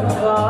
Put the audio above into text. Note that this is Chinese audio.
万法。